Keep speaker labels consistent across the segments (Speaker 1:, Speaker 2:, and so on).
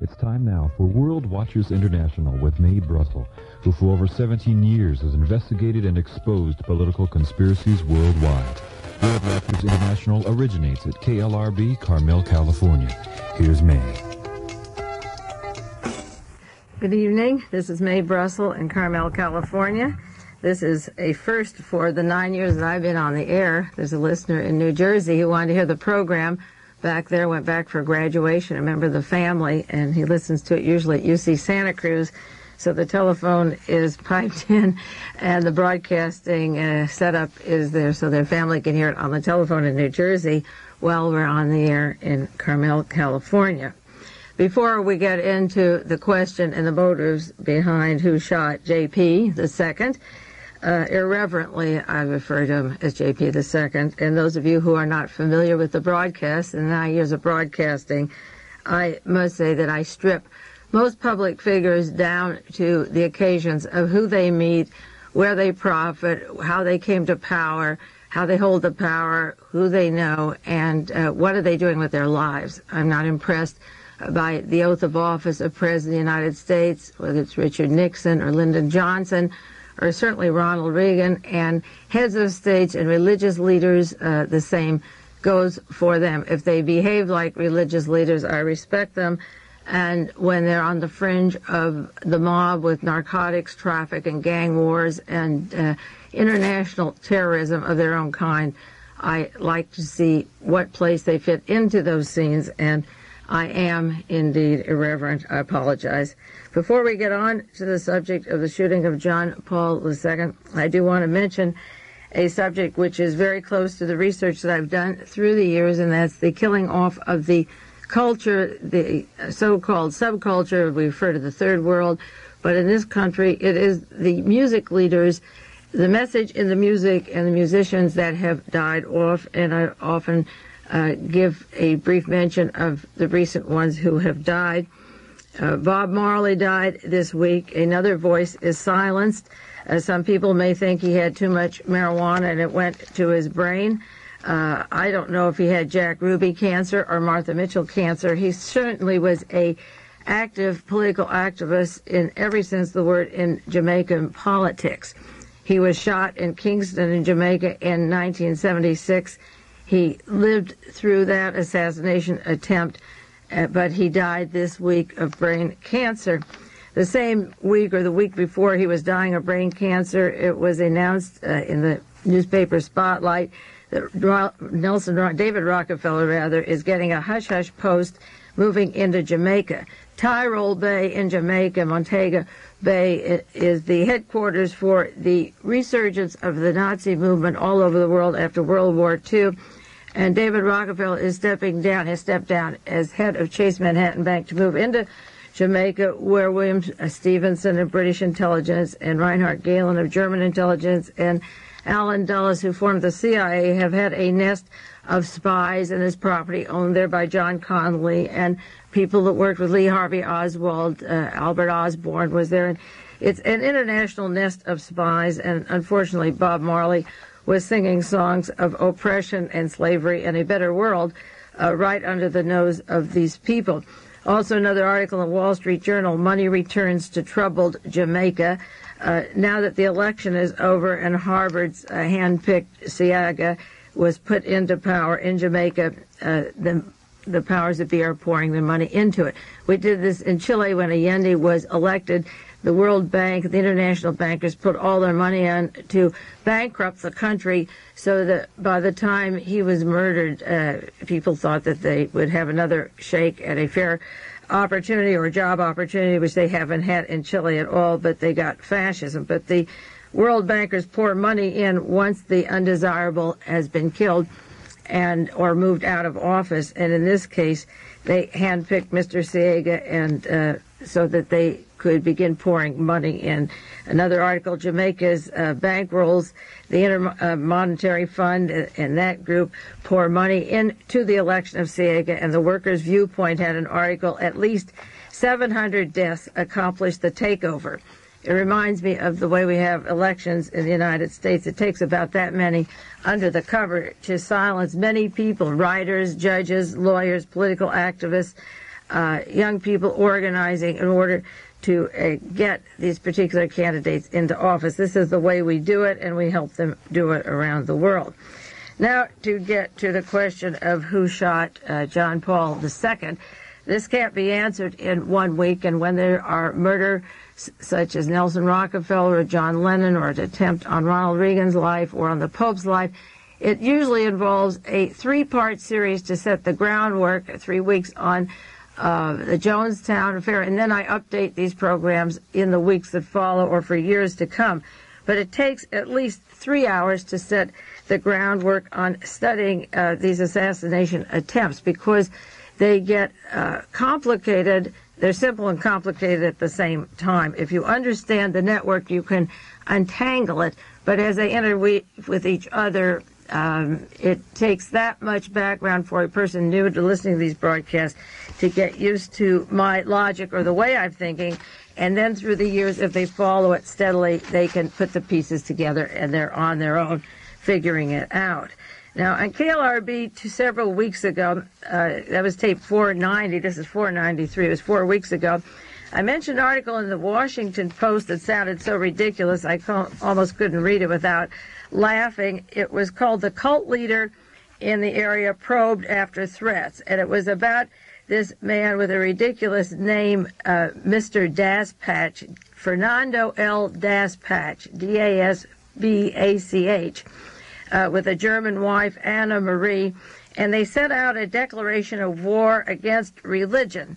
Speaker 1: It's time now for World Watchers International with Mae Brussell, who for over 17 years has investigated and exposed political conspiracies worldwide. World Watchers International originates at KLRB, Carmel, California. Here's Mae.
Speaker 2: Good evening. This is Mae Brussell in Carmel, California. This is a first for the nine years that I've been on the air. There's a listener in New Jersey who wanted to hear the program back there, went back for graduation, a member of the family, and he listens to it usually at UC Santa Cruz. So the telephone is piped in, and the broadcasting uh, setup is there so their family can hear it on the telephone in New Jersey while we're on the air in Carmel, California. Before we get into the question and the motives behind who shot JP the second, uh, irreverently, I refer to him as JP the second. And those of you who are not familiar with the broadcast and nine years of broadcasting, I must say that I strip most public figures down to the occasions of who they meet, where they profit, how they came to power, how they hold the power, who they know, and uh, what are they doing with their lives. I'm not impressed by the oath of office of President of the United States, whether it's Richard Nixon or Lyndon Johnson, or certainly Ronald Reagan, and heads of states and religious leaders, uh, the same goes for them. If they behave like religious leaders, I respect them. And when they're on the fringe of the mob with narcotics traffic and gang wars and uh, international terrorism of their own kind, I like to see what place they fit into those scenes and I am indeed irreverent. I apologize. Before we get on to the subject of the shooting of John Paul II, I do want to mention a subject which is very close to the research that I've done through the years, and that's the killing off of the culture, the so-called subculture. We refer to the third world, but in this country, it is the music leaders, the message in the music and the musicians that have died off, and I often uh, give a brief mention of the recent ones who have died. Uh, Bob Marley died this week. Another voice is silenced. Uh, some people may think he had too much marijuana and it went to his brain. Uh, I don't know if he had Jack Ruby cancer or Martha Mitchell cancer. He certainly was a active political activist in every sense of the word in Jamaican politics. He was shot in Kingston in Jamaica in 1976 he lived through that assassination attempt, uh, but he died this week of brain cancer. The same week or the week before he was dying of brain cancer, it was announced uh, in the newspaper Spotlight that Nelson, David Rockefeller rather, is getting a hush hush post moving into Jamaica. Tyrol Bay in Jamaica, Montego Bay is the headquarters for the resurgence of the Nazi movement all over the world after World War II. And David Rockefeller is stepping down, has stepped down as head of Chase Manhattan Bank to move into Jamaica, where William Stephenson of British intelligence and Reinhard Gehlen of German intelligence and Allen Dulles, who formed the CIA, have had a nest of spies in this property owned there by John Connally and people that worked with Lee Harvey Oswald. Uh, Albert Osborne was there. And it's an international nest of spies, and unfortunately, Bob Marley was singing songs of oppression and slavery and a better world uh, right under the nose of these people. Also, another article in Wall Street Journal Money returns to troubled Jamaica. Uh, now that the election is over and Harvard's uh, hand-picked Seaga was put into power in Jamaica, uh, the, the powers that be are pouring their money into it. We did this in Chile when Allende was elected the World Bank, the international bankers put all their money on to bankrupt the country so that by the time he was murdered, uh, people thought that they would have another shake at a fair opportunity or job opportunity, which they haven't had in Chile at all, but they got fascism. But the world bankers pour money in once the undesirable has been killed and or moved out of office. And in this case, they handpicked Mr. Seaga and uh, so that they could begin pouring money in. Another article, Jamaica's uh, bankrolls, the Inter uh, Fund and that group pour money into the election of Seaga, and the Workers' Viewpoint had an article, at least 700 deaths accomplished the takeover. It reminds me of the way we have elections in the United States. It takes about that many under the cover to silence many people, writers, judges, lawyers, political activists, uh, young people organizing in order to uh, get these particular candidates into office. This is the way we do it, and we help them do it around the world. Now, to get to the question of who shot uh, John Paul II, this can't be answered in one week, and when there are murder such as Nelson Rockefeller or John Lennon or an attempt on Ronald Reagan's life or on the Pope's life, it usually involves a three-part series to set the groundwork, three weeks on uh, the Jonestown affair, and then I update these programs in the weeks that follow or for years to come. But it takes at least three hours to set the groundwork on studying uh, these assassination attempts because they get uh, complicated. They're simple and complicated at the same time. If you understand the network, you can untangle it. But as they interweave with each other, um, it takes that much background for a person new to listening to these broadcasts to get used to my logic or the way I'm thinking. And then through the years, if they follow it steadily, they can put the pieces together and they're on their own figuring it out. Now, on KLRB two, several weeks ago, uh, that was tape 490. This is 493. It was four weeks ago. I mentioned an article in the Washington Post that sounded so ridiculous I almost couldn't read it without laughing. It was called The Cult Leader in the Area Probed After Threats, and it was about this man with a ridiculous name, uh, Mr. Daspach, Fernando L. Daspach, D-A-S-B-A-C-H, uh, with a German wife, Anna Marie, and they set out a declaration of war against religion.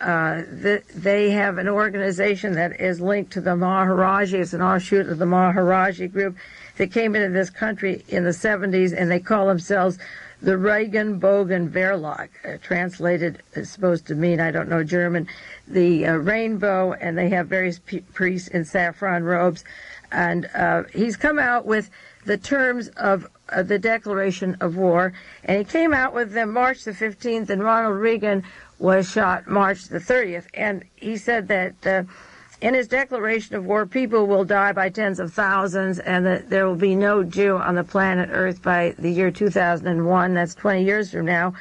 Speaker 2: Uh, the, they have an organization that is linked to the Maharaji. It's an offshoot of the Maharaji group that came into this country in the 70s, and they call themselves the Regenbogen Verlag, uh, translated is supposed to mean, I don't know German, the uh, rainbow, and they have various p- priests in saffron robes. And uh, he's come out with the terms of uh, the declaration of war, and he came out with them March the 15th, and Ronald Reagan was shot March the 30th. And he said that uh, in his declaration of war, people will die by tens of thousands, and that there will be no Jew on the planet Earth by the year 2001. That's 20 years from now.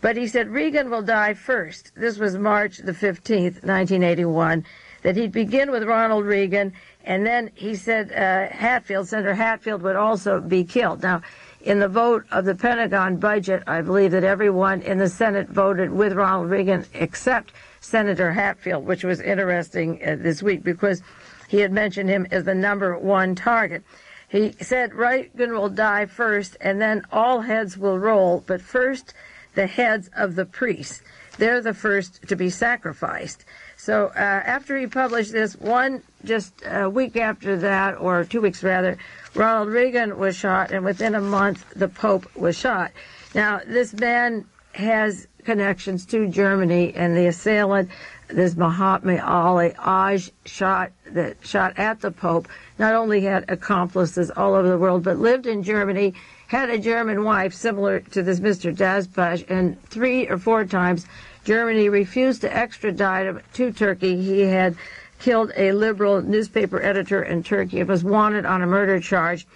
Speaker 2: But he said Reagan will die first. This was March the 15th, 1981. That he'd begin with Ronald Reagan, and then he said uh, Hatfield, Senator Hatfield, would also be killed. Now, in the vote of the Pentagon budget, I believe that everyone in the Senate voted with Ronald Reagan except Senator Hatfield, which was interesting uh, this week because he had mentioned him as the number one target. He said Reagan will die first, and then all heads will roll, but first the heads of the priests. They're the first to be sacrificed. So uh, after he published this, one just a week after that, or two weeks rather, Ronald Reagan was shot, and within a month, the Pope was shot. Now, this man has connections to Germany, and the assailant, this Mehmet Ali Agca shot that shot at the Pope, not only had accomplices all over the world, but lived in Germany, had a German wife similar to this Mr. Daspach, and three or four times Germany refused to extradite him to Turkey. He had killed a liberal newspaper editor in Turkey and was wanted on a murder charge.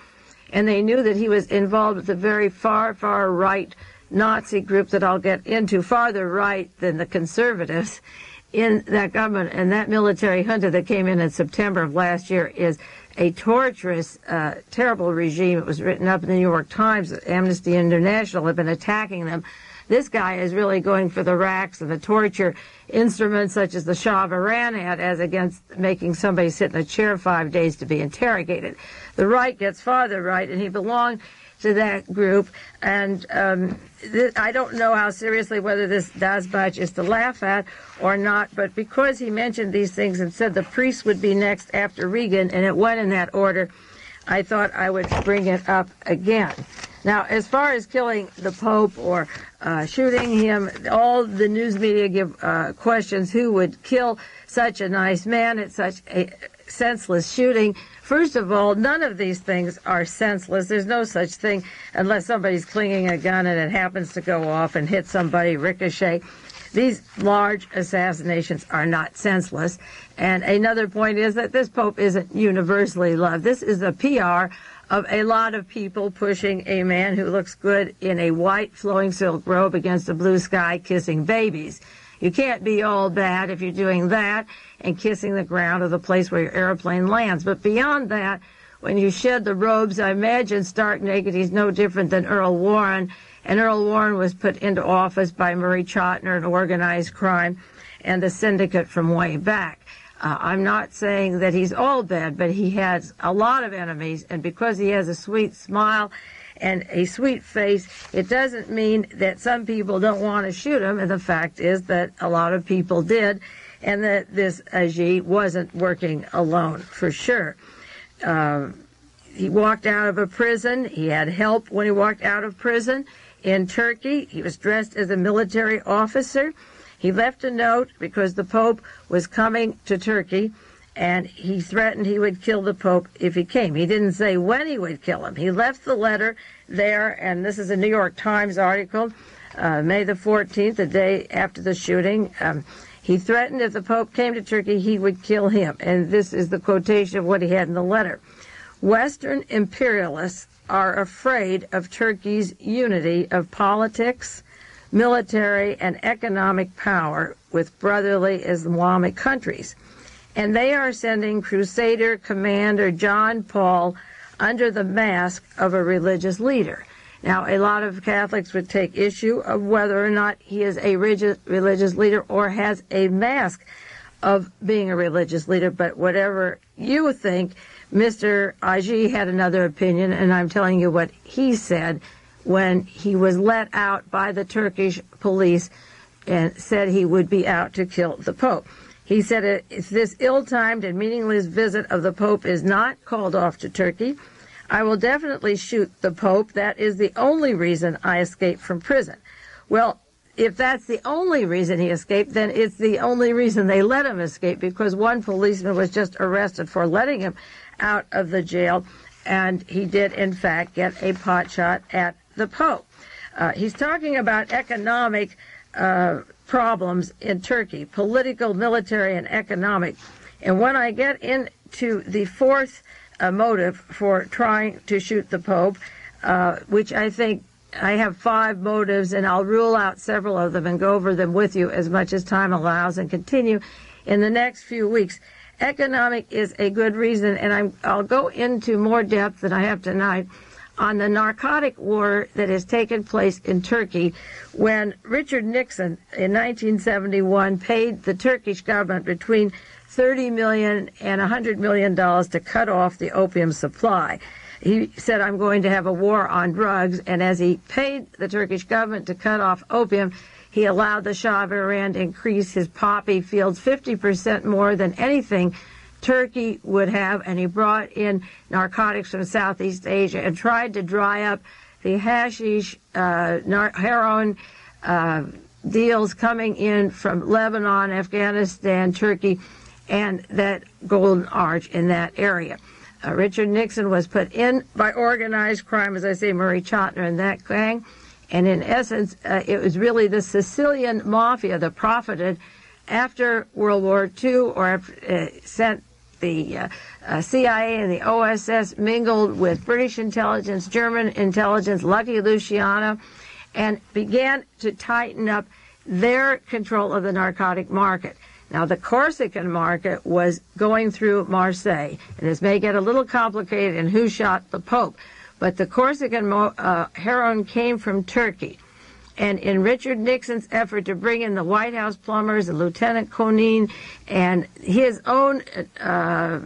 Speaker 2: And they knew that he was involved with a very far, far right Nazi group that I'll get into, farther right than the conservatives in that government. And that military junta that came in in September of last year is a torturous, uh, terrible regime. It was written up in the New York Times. Amnesty International have been attacking them. This guy is really going for the racks and the torture instruments such as the Shah of Iran had as against making somebody sit in a chair five days to be interrogated. The right gets farther right, and he belonged to that group. And um, th- I don't know how seriously whether this Daspach is to laugh at or not, but because he mentioned these things and said the priest would be next after Reagan, and it went in that order, I thought I would bring it up again. Now, as far as killing the Pope or uh, shooting him, all the news media give uh, questions who would kill such a nice man at such a senseless shooting. First of all, none of these things are senseless. There's no such thing unless somebody's clinging a gun and it happens to go off and hit somebody, ricochet. These large assassinations are not senseless. And another point is that this Pope isn't universally loved. This is a PR of a lot of people pushing a man who looks good in a white flowing silk robe against a blue sky kissing babies. You can't be all bad if you're doing that and kissing the ground of the place where your airplane lands. But beyond that, when you shed the robes, I imagine stark naked, he's no different than Earl Warren. And Earl Warren was put into office by Murray Chotiner and organized crime and the syndicate from way back. Uh, I'm not saying that he's all bad, but he has a lot of enemies, and because he has a sweet smile and a sweet face, it doesn't mean that some people don't want to shoot him. And the fact is that a lot of people did, and that this Aji wasn't working alone for sure. Uh, he walked out of a prison. He had help when he walked out of prison in Turkey. He was dressed as a military officer. He left a note because the Pope was coming to Turkey and he threatened he would kill the Pope if he came. He didn't say when he would kill him. He left the letter there, and this is a New York Times article, uh, May the 14th, the day after the shooting. Um, he threatened if the Pope came to Turkey, he would kill him. And this is the quotation of what he had in the letter. Western imperialists are afraid of Turkey's unity of politics, military and economic power with brotherly Islamic countries. And they are sending Crusader Commander John Paul under the mask of a religious leader. Now, a lot of Catholics would take issue of whether or not he is a religious leader or has a mask of being a religious leader, but whatever you think, Mr. Aji had another opinion, and I'm telling you what he said when he was let out by the Turkish police and said he would be out to kill the Pope. He said if this ill-timed and meaningless visit of the Pope is not called off to Turkey, I will definitely shoot the Pope. That is the only reason I escaped from prison. Well, if that's the only reason he escaped, then it's the only reason they let him escape because one policeman was just arrested for letting him out of the jail, and he did, in fact, get a pot shot at the Pope. Uh, he's talking about economic uh, problems in Turkey, political, military, and economic. And when I get into the fourth uh, motive for trying to shoot the Pope, uh, which I think I have five motives, and I'll rule out several of them and go over them with you as much as time allows and continue in the next few weeks. Economic is a good reason, and I'm, I'll go into more depth than I have tonight on the narcotic war that has taken place in Turkey when Richard Nixon in 1971 paid the Turkish government between 30 million and 100 million dollars to cut off the opium supply. He said, I'm going to have a war on drugs, and as he paid the Turkish government to cut off opium, he allowed the Shah of Iran to increase his poppy fields 50% more than anything Turkey would have, and he brought in narcotics from Southeast Asia and tried to dry up the hashish, uh, heroin uh, deals coming in from Lebanon, Afghanistan, Turkey, and that Golden Arch in that area. Uh, Richard Nixon was put in by organized crime, as I say, Murray Chotiner and that gang. And in essence, uh, it was really the Sicilian mafia that profited after World War II or uh, sent the uh, uh, CIA and the OSS mingled with British intelligence, German intelligence, Lucky Luciano, and began to tighten up their control of the narcotic market. Now, the Corsican market was going through Marseille, and this may get a little complicated in who shot the Pope, but the Corsican uh, heroin came from Turkey. And in Richard Nixon's effort to bring in the White House plumbers and Lieutenant Conein and his own uh,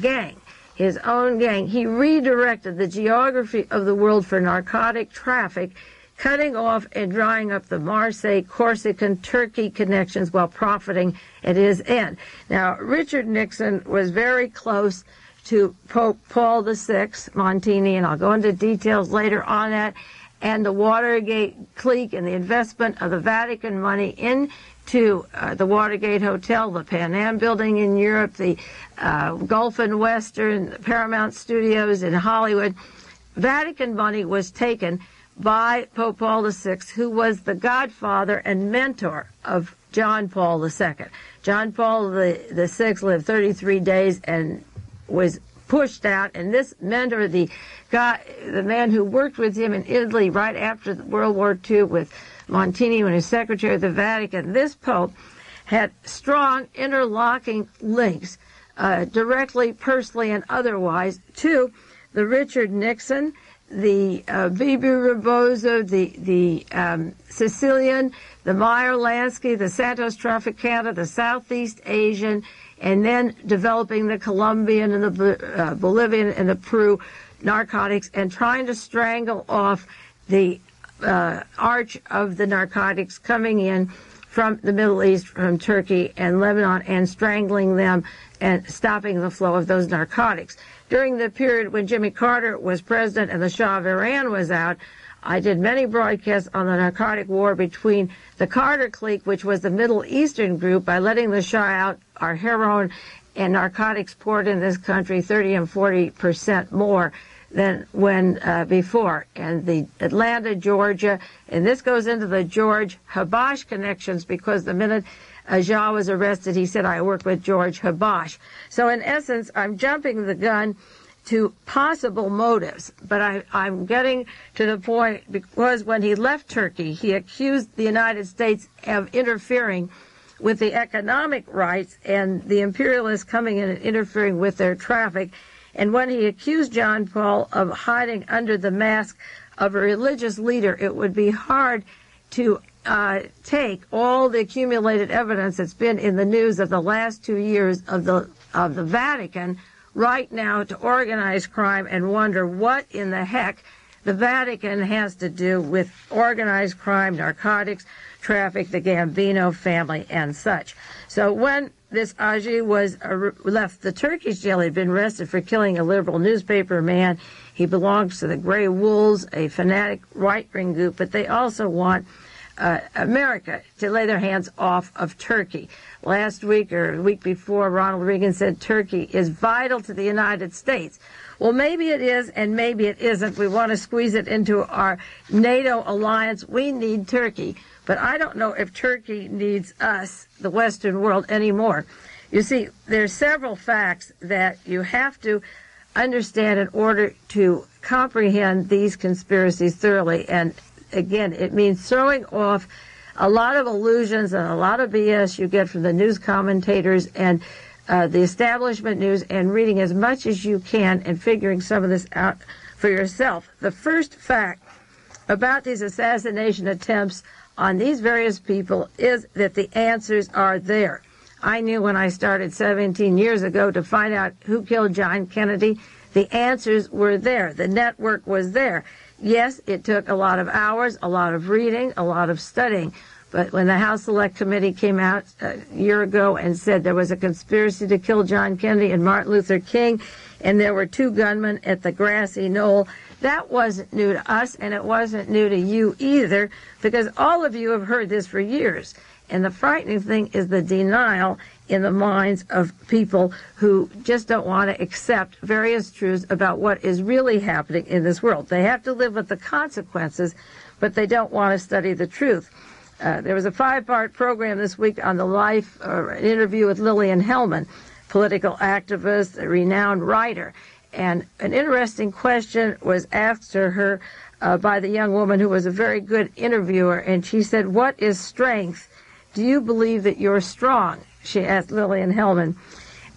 Speaker 2: gang, his own gang, he redirected the geography of the world for narcotic traffic, cutting off and drying up the Marseille, Corsican, Turkey connections while profiting at his end. Now, Richard Nixon was very close to Pope Paul VI, Montini, and I'll go into details later on that and the Watergate clique and the investment of the Vatican money into uh, the Watergate Hotel, the Pan Am building in Europe, the uh, Gulf and Western, the Paramount Studios in Hollywood. Vatican money was taken by Pope Paul VI, who was the godfather and mentor of John Paul II. John Paul the VI lived 33 days and was pushed out, and this mentor, the guy, the man who worked with him in Italy right after World War II with Montini when he was Secretary of the Vatican, this Pope had strong interlocking links, uh, directly, personally, and otherwise, to the Richard Nixon, the uh, Bebe Rebozo, the the um, Sicilian, the Meyer Lansky, the Santos Trafficante, the Southeast Asian, and then developing the Colombian and the uh, Bolivian and the Peru narcotics, and trying to strangle off the uh, arch of the narcotics coming in from the Middle East, from Turkey and Lebanon, and strangling them and stopping the flow of those narcotics. During the period when Jimmy Carter was president and the Shah of Iran was out, I did many broadcasts on the narcotic war between the Carter clique, which was the Middle Eastern group, by letting the Shah out, our heroin and narcotics poured in this country 30 and 40 percent more than when uh, before. And the Atlanta, Georgia, and this goes into the George Habash connections because the minute Ajah was arrested, he said, I work with George Habash. So in essence, I'm jumping the gun to possible motives, but I, I'm getting to the point because when he left Turkey, he accused the United States of interfering with the economic rights and the imperialists coming in and interfering with their traffic. And when he accused John Paul of hiding under the mask of a religious leader, it would be hard to uh, take all the accumulated evidence that's been in the news of the last two years of the of the Vatican right now to organized crime and wonder what in the heck the Vatican has to do with organized crime, narcotics, traffic, the Gambino family, and such. So when this Aji was uh, left the Turkish jail. He'd been arrested for killing a liberal newspaper man. He belongs to the Grey Wolves, a fanatic right-wing group, but they also want uh, America to lay their hands off of Turkey. Last week or the week before, Ronald Reagan said Turkey is vital to the United States. Well, maybe it is and maybe it isn't. We want to squeeze it into our NATO alliance. We need Turkey. But I don't know if Turkey needs us, the Western world, anymore. You see, there's several facts that you have to understand in order to comprehend these conspiracies thoroughly. And again, it means throwing off a lot of illusions and a lot of BS you get from the news commentators and uh, the establishment news and reading as much as you can and figuring some of this out for yourself. The first fact about these assassination attempts on these various people is that the answers are there. I knew when I started 17 years ago to find out who killed John Kennedy, the answers were there. The network was there. Yes, it took a lot of hours, a lot of reading, a lot of studying. But when the House Select Committee came out uh, a year ago and said there was a conspiracy to kill John Kennedy and Martin Luther King, and there were two gunmen at the grassy knoll, that wasn't new to us, and it wasn't new to you either, because all of you have heard this for years. And the frightening thing is the denial in the minds of people who just don't want to accept various truths about what is really happening in this world. They have to live with the consequences, but they don't want to study the truth. Uh, there was a five-part program this week on the life, or an interview with Lillian Hellman, political activist, a renowned writer. And an interesting question was asked to her uh, by the young woman who was a very good interviewer, and she said, What is strength? Do you believe that you're strong? She asked Lillian Hellman.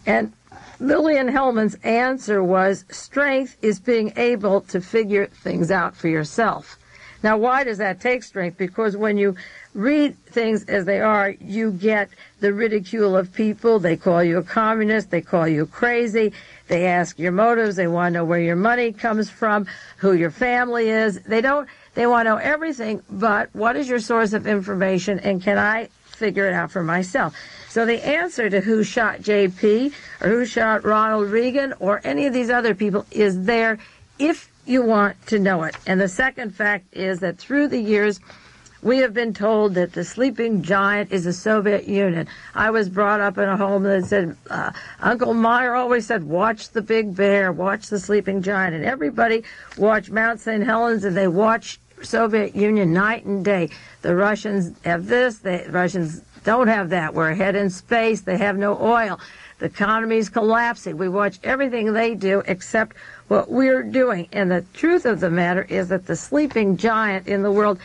Speaker 2: And Lillian Hellman's answer was, Strength is being able to figure things out for yourself. Now, why does that take strength? Because when you read things as they are, you get the ridicule of people. They call you a communist. They call you crazy. They ask your motives. They want to know where your money comes from, who your family is. They don't, they want to know everything, but what is your source of information and can I figure it out for myself? So the answer to who shot JP or who shot Ronald Reagan or any of these other people is there if you want to know it. And the second fact is that through the years, we have been told that the sleeping giant is the Soviet Union. I was brought up in a home that said, uh, Uncle Meyer always said, watch the big bear, watch the sleeping giant. And everybody watched Mount St. Helens and they watched Soviet Union night and day. The Russians have this, the Russians don't have that. We're ahead in space. They have no oil. The economy's collapsing. We watch everything they do except what we're doing. And the truth of the matter is that the sleeping giant in the world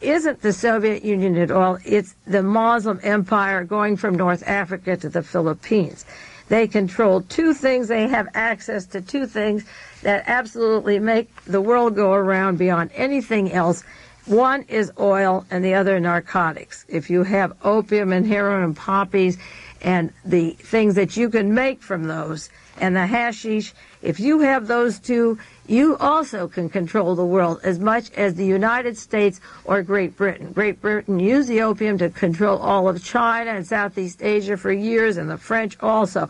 Speaker 2: isn't the Soviet Union at all. It's the Muslim empire going from North Africa to the Philippines. They control two things. They have access to two things that absolutely make the world go around beyond anything else. One is oil and the other narcotics. If you have opium and heroin and poppies and the things that you can make from those and the hashish, if you have those two, you also can control the world as much as the United States or Great Britain. Great Britain used the opium to control all of China and Southeast Asia for years and the French also.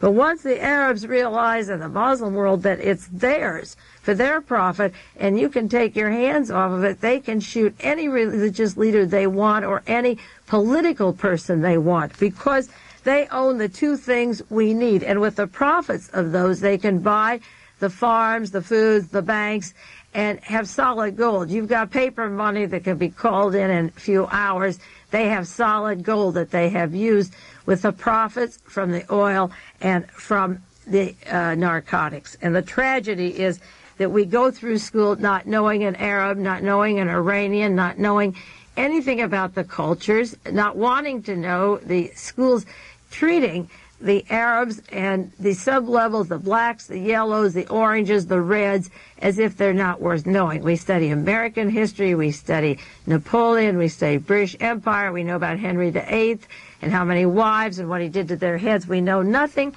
Speaker 2: But once the Arabs realize in the Muslim world that it's theirs for their profit and you can take your hands off of it, they can shoot any religious leader they want or any political person they want because they own the two things we need. And with the profits of those, they can buy the farms, the foods, the banks, and have solid gold. You've got paper money that can be called in in a few hours. They have solid gold that they have used with the profits from the oil and from the uh, narcotics. And the tragedy is that we go through school not knowing an Arab, not knowing an Iranian, not knowing anything about the cultures, not wanting to know the schools treating the Arabs and the sublevels, the blacks, the yellows, the oranges, the reds, as if they're not worth knowing. We study American history, we study Napoleon, we study British Empire, we know about Henry VIII and how many wives and what he did to their heads. We know nothing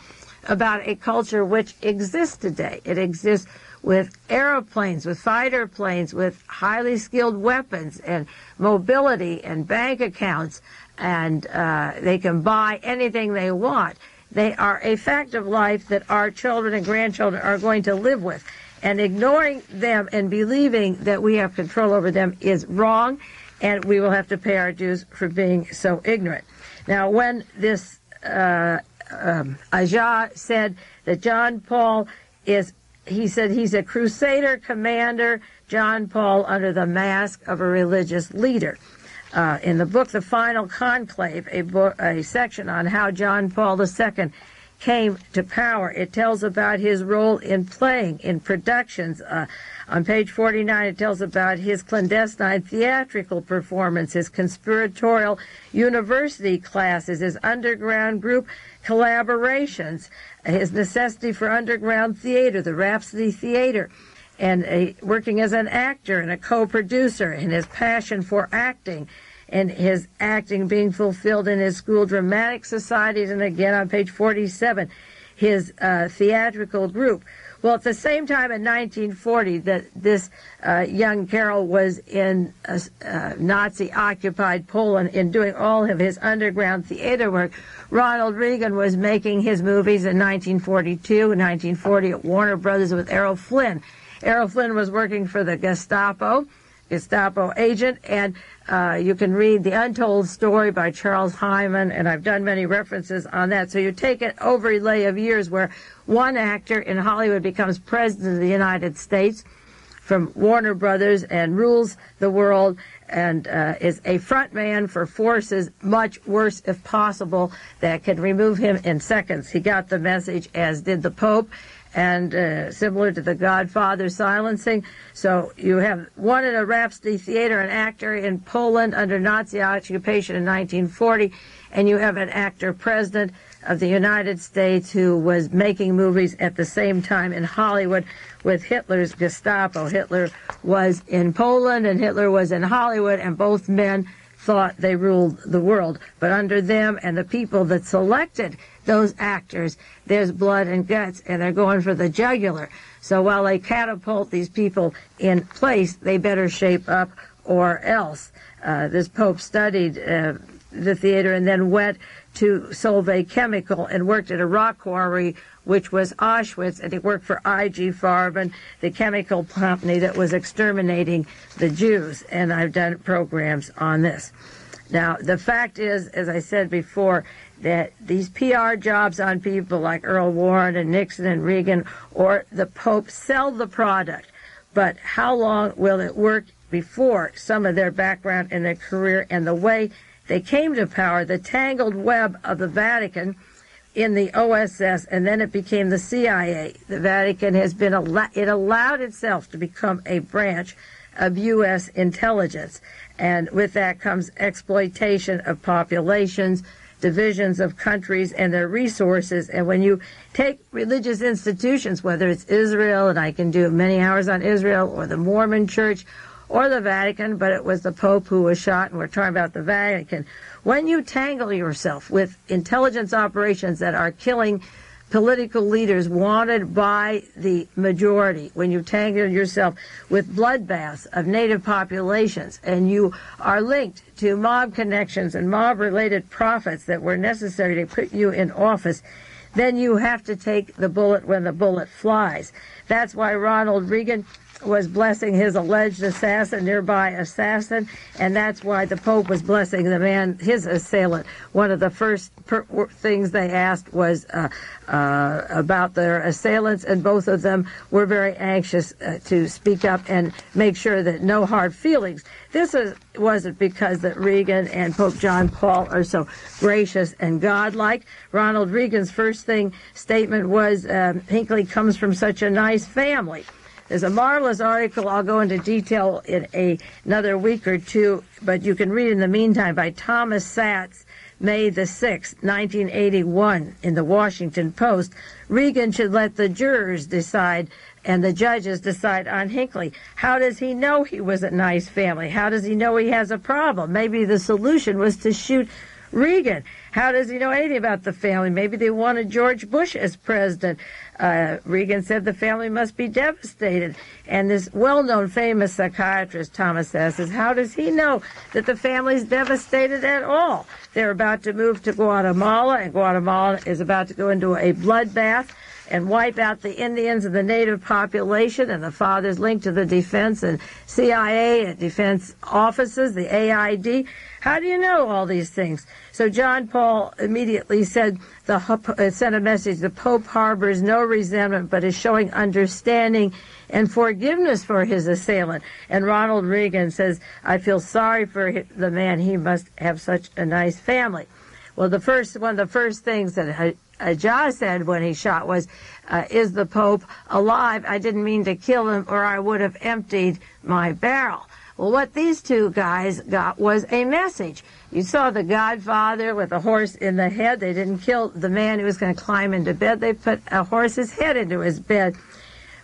Speaker 2: about a culture which exists today. It exists with aeroplanes, with fighter planes, with highly skilled weapons and mobility and bank accounts, and uh, they can buy anything they want. They are a fact of life that our children and grandchildren are going to live with. And ignoring them and believing that we have control over them is wrong, and we will have to pay our dues for being so ignorant. Now, when this uh, um, Ajah said that John Paul is, he said he's a crusader commander, John Paul under the mask of a religious leader. Uh, in the book, The Final Conclave, a, a section on how John Paul II came to power. It tells about his role in playing in productions. Uh, on page 49, it tells about his clandestine theatrical performance, his conspiratorial university classes, his underground group collaborations, his necessity for underground theater, the Rhapsody Theater, and a, working as an actor and a co-producer, and his passion for acting and his acting being fulfilled in his school dramatic societies, and again on page 47, his uh, theatrical group. Well, at the same time in 1940 that this uh, young Karol was in uh, uh, Nazi-occupied Poland in doing all of his underground theater work, Ronald Reagan was making his movies in 1942 and 1940 at Warner Brothers with Errol Flynn. Errol Flynn was working for the Gestapo, Gestapo agent, and uh, you can read The Untold Story by Charles Higham, and I've done many references on that. So you take an overlay of years where one actor in Hollywood becomes president of the United States from Warner Brothers and rules the world and uh, is a front man for forces much worse, if possible, that can remove him in seconds. He got the message, as did the Pope and uh, similar to the Godfather silencing. So you have one in a Rhapsody Theater, an actor in Poland under Nazi occupation in 1940, and you have an actor president of the United States who was making movies at the same time in Hollywood with Hitler's Gestapo. Hitler was in Poland and Hitler was in Hollywood, and both men thought they ruled the world. But under them and the people that selected those actors, there's blood and guts, and they're going for the jugular. So while they catapult these people in place, they better shape up or else. Uh, this Pope studied uh, the theater and then went to Solvay Chemical and worked at a rock quarry, which was Auschwitz, and he worked for IG Farben, the chemical company that was exterminating the Jews. And I've done programs on this. Now, the fact is, as I said before, that these PR jobs on people like Earl Warren and Nixon and Reagan or the Pope sell the product. But how long will it work before some of their background and their career and the way they came to power, the tangled web of the Vatican in the OSS, and then it became the CIA. The Vatican has been, a; it allowed itself to become a branch of U.S. intelligence. And with that comes exploitation of populations, divisions of countries and their resources. And when you take religious institutions, whether it's Israel, and I can do many hours on Israel, or the Mormon Church, or the Vatican, but it was the Pope who was shot, and we're talking about the Vatican. When you tangle yourself with intelligence operations that are killing political leaders wanted by the majority, when you tangle yourself with bloodbaths of native populations and you are linked to mob connections and mob related profits that were necessary to put you in office, then you have to take the bullet when the bullet flies. That's why Ronald Reagan was blessing his alleged assassin, nearby assassin, and that's why the Pope was blessing the man, his assailant. One of the first per- things they asked was uh, uh, about their assailants, and both of them were very anxious uh, to speak up and make sure that no hard feelings. This is, wasn't because that Reagan and Pope John Paul are so gracious and godlike. Ronald Reagan's first thing statement was, um, Hinckley comes from such a nice family. There's a marvelous article I'll go into detail in a, another week or two, but you can read in the meantime by Thomas Szasz, May the 6th, 1981, in the Washington Post. Reagan should let the jurors decide and the judges decide on Hinckley. How does he know he was a nice family? How does he know he has a problem? Maybe the solution was to shoot Reagan. How does he know anything about the family? Maybe they wanted George Bush as president. Uh, Reagan said the family must be devastated. And this well-known famous psychiatrist, Thomas says, how does he know that the family's devastated at all? They're about to move to Guatemala, and Guatemala is about to go into a bloodbath and wipe out the Indians and the native population, and the father's linked to the defense and CIA and defense offices, the AID. How do you know all these things? So John Paul immediately said the uh, sent a message. The Pope harbors no resentment, but is showing understanding and forgiveness for his assailant. And Ronald Reagan says, "I feel sorry for the man. He must have such a nice family." Well, the first one of the first things that Jah said when he shot was, uh, "Is the Pope alive? I didn't mean to kill him, or I would have emptied my barrel." Well, what these two guys got was a message. You saw the Godfather with a horse in the head. They didn't kill the man who was going to climb into bed. They put a horse's head into his bed.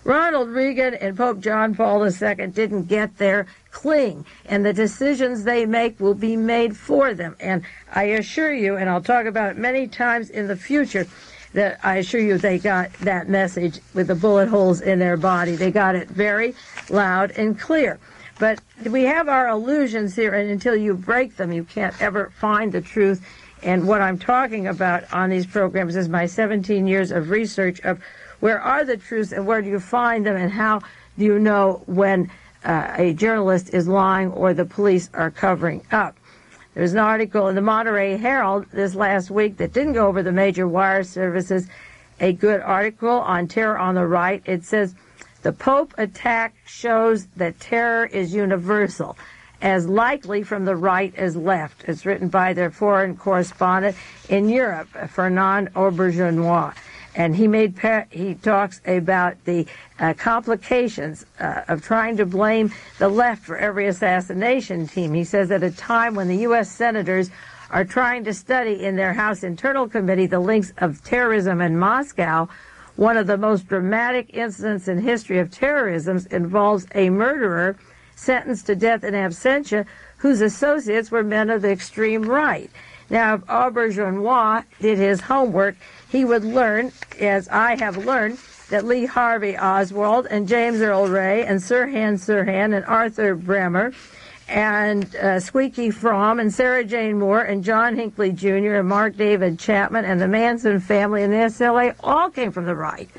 Speaker 2: Ronald Reagan and Pope John Paul II didn't get their cling, and the decisions they make will be made for them. And I assure you, and I'll talk about it many times in the future, that I assure you they got that message with the bullet holes in their body. They got it very loud and clear. But we have our illusions here, and until you break them, you can't ever find the truth. And what I'm talking about on these programs is my 17 years of research of where are the truths and where do you find them and how do you know when uh, a journalist is lying or the police are covering up. There was an article in the Monterey Herald this last week that didn't go over the major wire services. A good article on terror on the right. It says the Pope attack shows that terror is universal, as likely from the right as left. It's written by their foreign correspondent in Europe, Fernand Auberjonois and he made he talks about the uh, complications uh, of trying to blame the left for every assassination team. He says at a time when the U.S. senators are trying to study in their House Internal Committee the links of terrorism in Moscow, one of the most dramatic incidents in history of terrorism involves a murderer sentenced to death in absentia whose associates were men of the extreme right. Now, if Auberjonois did his homework, he would learn, as I have learned, that Lee Harvey Oswald and James Earl Ray and Sirhan Sirhan and Arthur Bremer and uh, Squeaky Fromme and Sarah Jane Moore and John Hinckley Jr. and Mark David Chapman and the Manson family and the SLA all came from the right.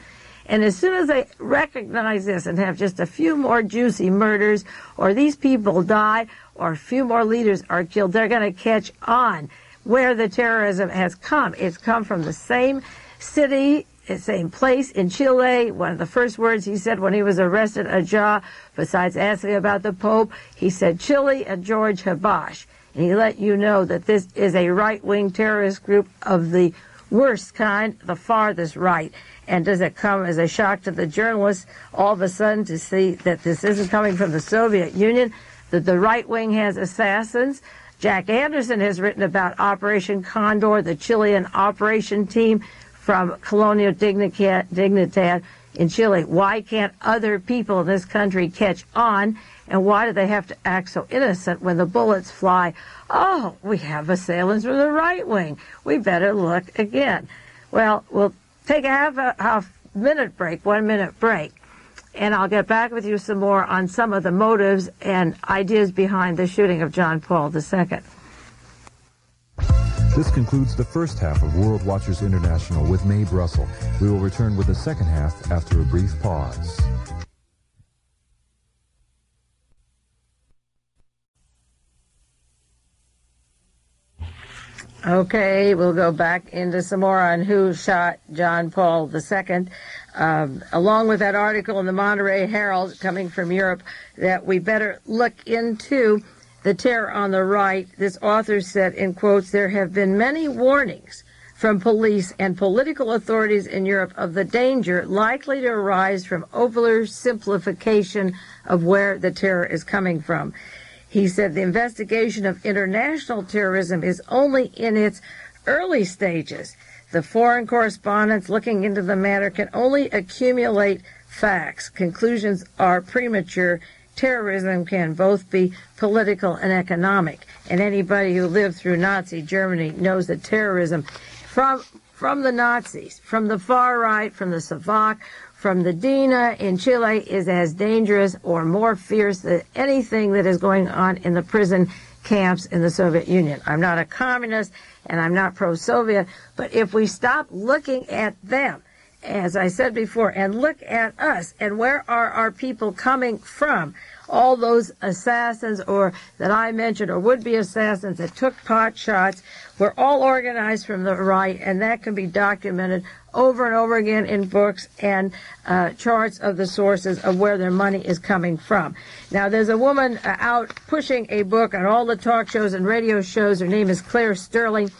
Speaker 2: And as soon as they recognize this and have just a few more juicy murders or these people die or a few more leaders are killed, they're going to catch on where the terrorism has come. It's come from the same city, the same place in Chile. One of the first words he said when he was arrested, Ajah, besides asking about the Pope, he said Chile and George Habash. and he let you know that this is a right-wing terrorist group of the worst kind, the farthest right. And does it come as a shock to the journalists all of a sudden to see that this isn't coming from the Soviet Union, that the right wing has assassins? Jack Anderson has written about Operation Condor, the Chilean operation team from Colonia Dignidad in Chile. Why can't other people in this country catch on? And why do they have to act so innocent when the bullets fly? Oh, we have assailants from the right wing. We better look again. Well, we'll take a half a half minute break, one minute break, and I'll get back with you some more on some of the motives and ideas behind the shooting of John Paul II.
Speaker 1: This concludes the first half of World Watchers International with Mae Brussell. We will return with the second half after a brief pause.
Speaker 2: Okay, we'll go back into some more on who shot John Paul II. Um, along with that article in the Monterey Herald coming from Europe, that we better look into the terror on the right. This author said, in quotes, there have been many warnings from police and political authorities in Europe of the danger likely to arise from over simplification of where the terror is coming from. He said the investigation of international terrorism is only in its early stages. The foreign correspondents looking into the matter can only accumulate facts. Conclusions are premature. Terrorism can both be political and economic. And anybody who lived through Nazi Germany knows that terrorism from from the Nazis, from the far right, from the Savak, from the DINA in Chile is as dangerous or more fierce than anything that is going on in the prison camps in the Soviet Union. I'm not a communist and I'm not pro-Soviet, but if we stop looking at them, as I said before, and look at us and where are our people coming from, all those assassins or that I mentioned or would be assassins that took pot shots were all organized from the right and that can be documented over and over again in books and uh, charts of the sources of where their money is coming from. Now, there's a woman uh, out pushing a book on all the talk shows and radio shows. Her name is Claire Sterling.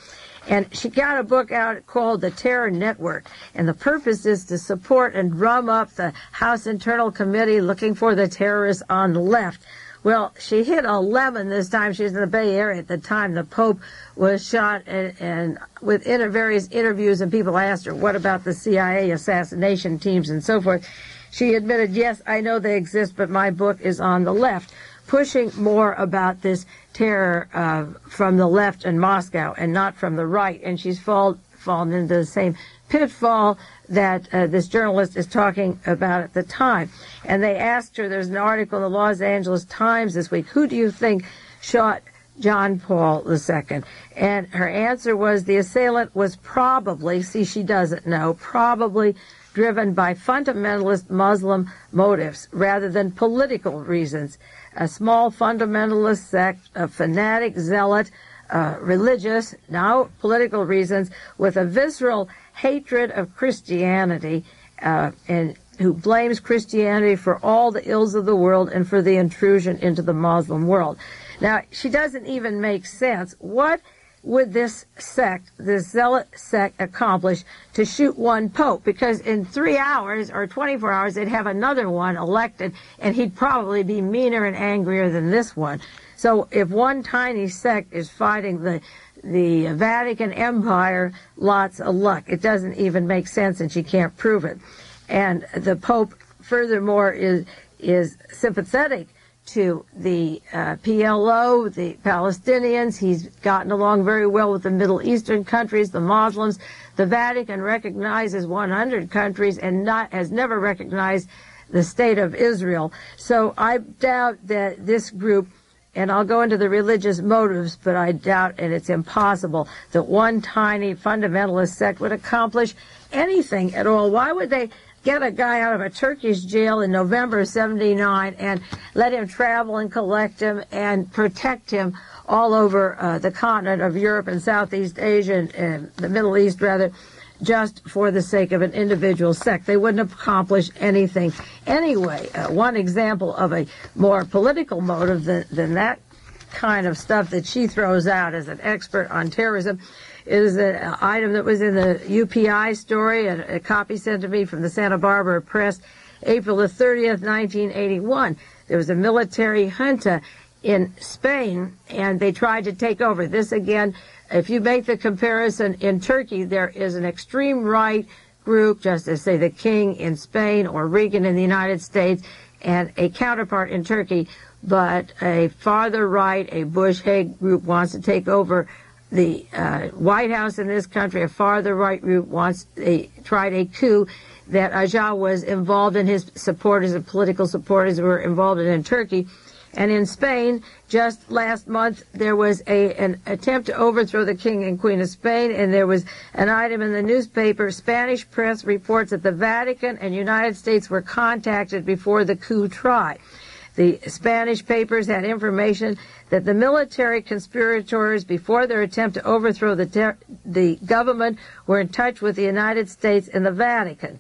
Speaker 2: And she got a book out called The Terror Network. And the purpose is to support and drum up the House Internal Committee looking for the terrorists on the left. Well, she hit a lemon this time. She's in the Bay Area at the time the Pope was shot, and, and within various interviews, and people asked her, "What about the CIA assassination teams and so forth?" She admitted, "Yes, I know they exist, but my book is on the left." pushing more about this terror uh, from the left in Moscow and not from the right. And she's fall, fallen into the same pitfall that uh, this journalist is talking about at the time. And they asked her, there's an article in the Los Angeles Times this week, who do you think shot John Paul II? And her answer was the assailant was probably, see, she doesn't know, probably driven by fundamentalist Muslim motives rather than political reasons a small fundamentalist sect, a fanatic zealot, uh, religious, now political reasons, with a visceral hatred of Christianity, uh, and who blames Christianity for all the ills of the world and for the intrusion into the Muslim world. Now, she doesn't even make sense. What would this sect, this zealot sect, accomplish to shoot one pope? Because in three hours or 24 hours, they'd have another one elected, and he'd probably be meaner and angrier than this one. So if one tiny sect is fighting the the Vatican Empire, lots of luck. It doesn't even make sense, and she can't prove it. And the Pope, furthermore, is is sympathetic to the uh, PLO, the Palestinians. He's gotten along very well with the Middle Eastern countries, the Muslims. The Vatican recognizes 100 countries and not, has never recognized the state of Israel. So I doubt that this group, and I'll go into the religious motives, but I doubt, and it's impossible, that one tiny fundamentalist sect would accomplish anything at all. Why would they get a guy out of a Turkish jail in November of 79 and let him travel and collect him and protect him all over uh, the continent of Europe and Southeast Asia and, and the Middle East, rather, just for the sake of an individual sect. They wouldn't accomplish anything anyway. Uh, one example of a more political motive than, than that kind of stuff that she throws out as an expert on terrorism is an item that was in the UPI story, a, a copy sent to me from the Santa Barbara Press, April the 30th, 1981. There was a military junta in Spain, and they tried to take over. This again, if you make the comparison in Turkey, there is an extreme right group, just as say the King in Spain or Reagan in the United States, and a counterpart in Turkey, but a farther right, a Bush Haig group wants to take over the uh, White House in this country. A farther right group wants a tried a coup that Agca was involved in. His supporters and political supporters were involved in in Turkey. And in Spain, just last month, there was a, an attempt to overthrow the King and Queen of Spain, and there was an item in the newspaper. Spanish press reports that the Vatican and United States were contacted before the coup tried. The Spanish papers had information that the military conspirators, before their attempt to overthrow the, ter- the government, were in touch with the United States and the Vatican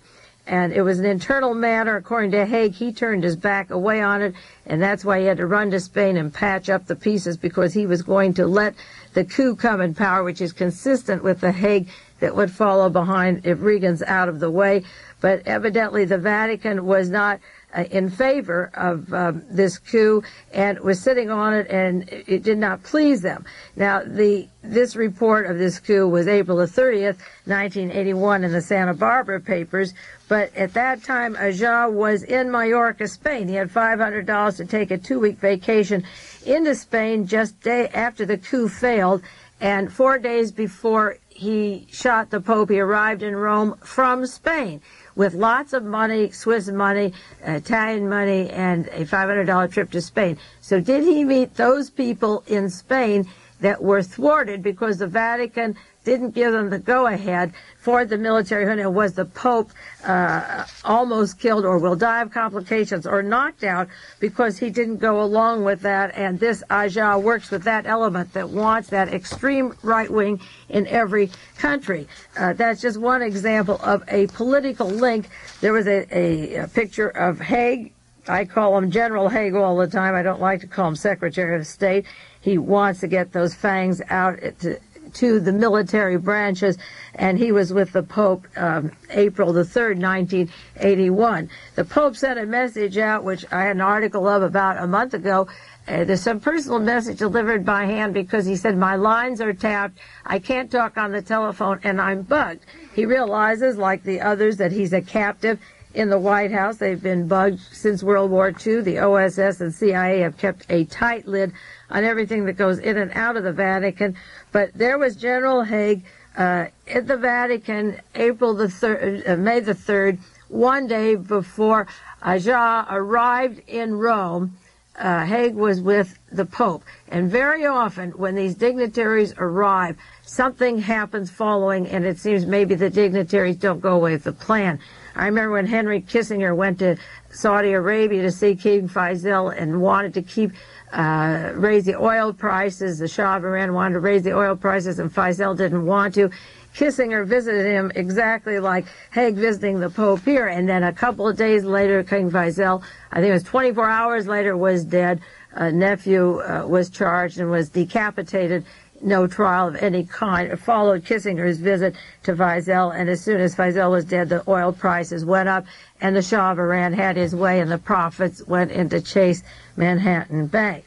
Speaker 2: and it was an internal matter. According to Haig, he turned his back away on it, and that's why he had to run to Spain and patch up the pieces because he was going to let the coup come in power, which is consistent with the Haig that would follow behind if Reagan's out of the way. But evidently, the Vatican was not uh, in favor of um, this coup and was sitting on it, and it did not please them. Now, the this report of this coup was April the 30th, 1981, in the Santa Barbara papers. But at that time, Agca was in Mallorca, Spain. He had $500 to take a two-week vacation into Spain just day after the coup failed, and four days before he shot the Pope, he arrived in Rome from Spain with lots of money, Swiss money, uh, Italian money, and a $500 trip to Spain. So did he meet those people in Spain that were thwarted because the Vatican didn't give them the go-ahead for the military junta. Was the Pope uh, almost killed or will die of complications or knocked out because he didn't go along with that? And this Agca works with that element that wants that extreme right wing in every country. Uh, that's just one example of a political link. There was a, a, a picture of Haig I call him General Haig all the time. I don't like to call him Secretary of State. He wants to get those fangs out to, to the military branches, and he was with the Pope um, April the 3rd, 1981. The Pope sent a message out, which I had an article of about a month ago. Uh, there's some personal message delivered by hand because he said, My lines are tapped, I can't talk on the telephone, and I'm bugged. He realizes, like the others, that he's a captive in the White House. They've been bugged since World War II. The OSS and CIA have kept a tight lid on everything that goes in and out of the Vatican. But there was General Haig uh, at the Vatican, April the third, uh, May the third, one day before Agca arrived in Rome. Uh, Haig was with the Pope, and very often when these dignitaries arrive, something happens following, and it seems maybe the dignitaries don't go away with the plan. I remember when Henry Kissinger went to Saudi Arabia to see King Faisal and wanted to keep uh, raise the oil prices. The Shah of Iran wanted to raise the oil prices, and Faisal didn't want to. Kissinger visited him exactly like Haig visiting the Pope here, and then a couple of days later, King Faisal, I think it was 24 hours later, was dead. A nephew uh, was charged and was decapitated no trial of any kind. Followed Kissinger's visit to Faisal, and as soon as Faisal was dead, the oil prices went up, and the Shah of Iran had his way, and the profits went into Chase Manhattan Bank.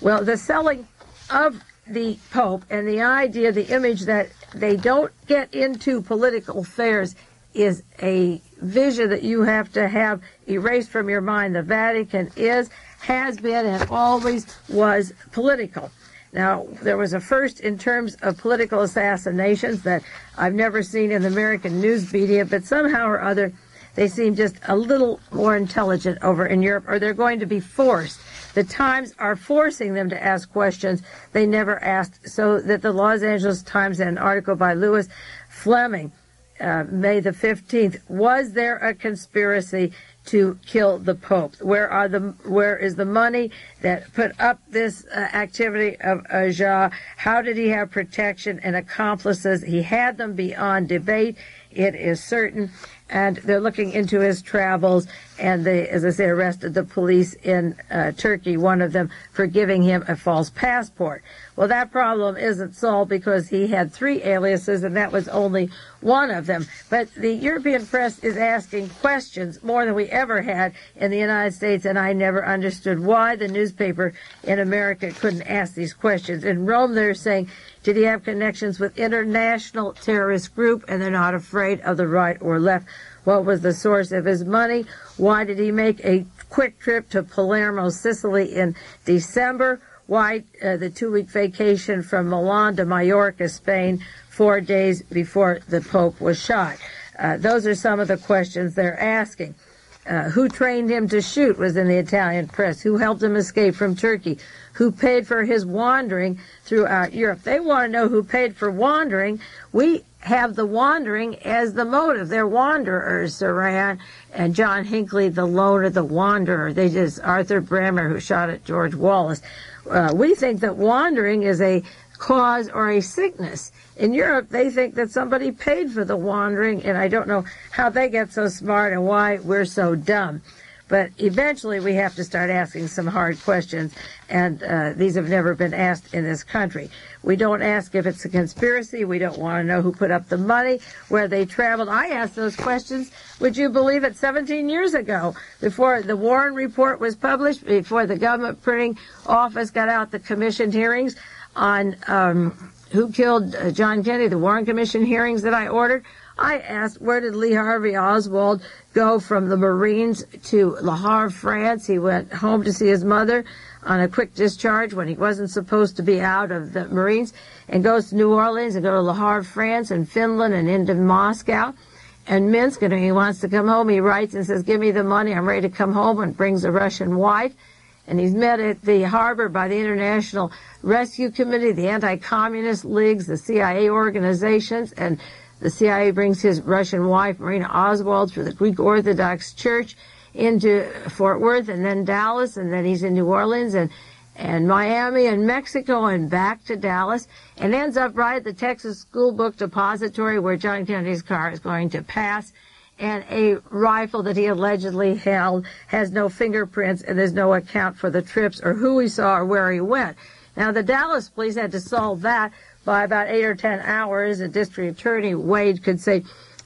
Speaker 2: Well, the selling of the Pope and the idea, the image that they don't get into political affairs is a vision that you have to have erased from your mind. The Vatican is, has been, and always was political. Now, there was a first in terms of political assassinations that I've never seen in the American news media, but somehow or other, they seem just a little more intelligent over in Europe, or they're going to be forced. The Times are forcing them to ask questions they never asked, so that the Los Angeles Times had an article by Lewis Fleming, uh, May the 15th. Was there a conspiracy to kill the Pope? Where are the where is the money that put up this uh, activity of Agca? How did he have protection and accomplices? He had them beyond debate. It is certain and they're looking into his travels. And they, as I say, arrested the police in uh, Turkey, one of them for giving him a false passport. Well, that problem isn't solved because he had three aliases, and that was only one of them. But the European press is asking questions more than we ever had in the United States, and I never understood why the newspaper in America couldn't ask these questions. In Rome, they're saying, did he have connections with international terrorist group, and they're not afraid of the right or left? What was the source of his money? Why did he make a quick trip to Palermo, Sicily in December? Why uh, the two week vacation from Milan to Mallorca, Spain, four days before the Pope was shot? Uh, those are some of the questions they're asking. Uh, who trained him to shoot was in the Italian press. Who helped him escape from Turkey? Who paid for his wandering throughout Europe? They want to know who paid for wandering. We have the wandering as the motive. They're wanderers, Sirhan and John Hinckley, the loner, the wanderer. They just Arthur Bremer, who shot at George Wallace. Uh, we think that wandering is a cause or a sickness. In Europe, they think that somebody paid for the wandering, and I don't know how they get so smart and why we're so dumb. But eventually, we have to start asking some hard questions, and uh, these have never been asked in this country. We don't ask if it's a conspiracy. We don't want to know who put up the money, where they traveled. I asked those questions, would you believe it, 17 years ago, before the Warren report was published, before the government printing office got out the commissioned hearings on um, who killed uh, John Kennedy, the Warren Commission hearings that I ordered. I asked, where did Lee Harvey Oswald go from the Marines to Le Havre, France? He went home to see his mother on a quick discharge when he wasn't supposed to be out of the Marines and goes to New Orleans and go to Le Havre, France and Finland and into Moscow and Minsk. And he wants to come home. He writes and says, give me the money. I'm ready to come home and brings a Russian wife. And he's met at the harbor by the International Rescue Committee, the anti-communist leagues, the CIA organizations, and the CIA brings his Russian wife, Marina Oswald, through the Greek Orthodox Church into Fort Worth and then Dallas, and then he's in New Orleans and, and Miami and Mexico and back to Dallas and ends up right at the Texas School Book Depository where John Kennedy's car is going to pass. And a rifle that he allegedly held has no fingerprints and there's no account for the trips or who he saw or where he went. Now the Dallas police had to solve that by about eight or ten hours, a district attorney Wade could say,